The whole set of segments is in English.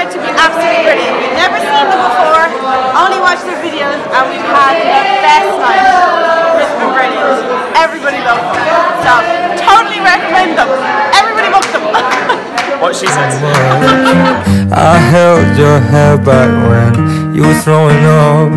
her to be absolutely brilliant. We've never seen them before, only watched their videos, and we've had the best time. It's been brilliant. Everybody loves them. So, totally recommend them. Everybody books them. what she says. I held your hair back when you were throwing up.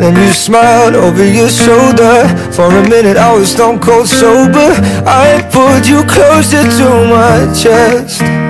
Then you smiled over your shoulder For a minute I was stone cold sober I pulled you closer to my chest